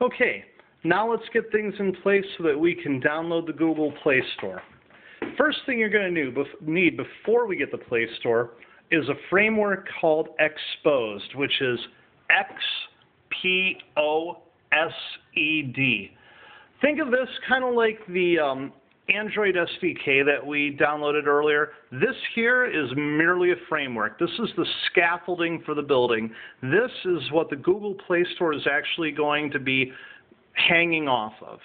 Okay, now let's get things in place so that we can download the Google Play Store. First thing you're going to need before we get the Play Store is a framework called Xposed, which is X-P-O-S-E-D. Think of this kind of like the um, Android SDK that we downloaded earlier. This here is merely a framework. This is the scaffolding for the building. This is what the Google Play Store is actually going to be hanging off of.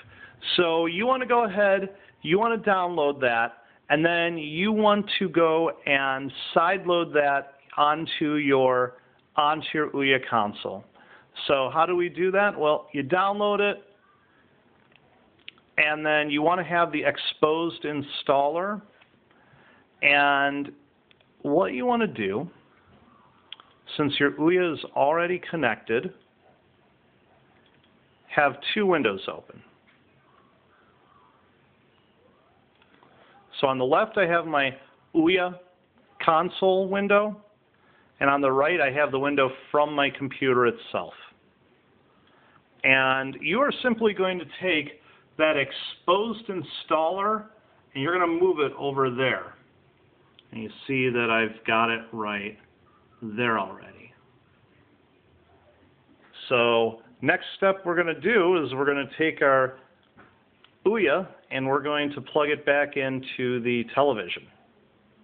So you want to go ahead, you want to download that, and then you want to go and sideload that onto your onto your Ouya console. So how do we do that? Well, you download it, and then you want to have the Xposed installer. And what you want to do, since your Ouya is already connected, have two windows open. So on the left I have my Ouya console window, and on the right I have the window from my computer itself. And you are simply going to take that Xposed installer and you're going to move it over there. And you see that I've got it right there already. So next step we're going to do is we're going to take our Ouya and we're going to plug it back into the television.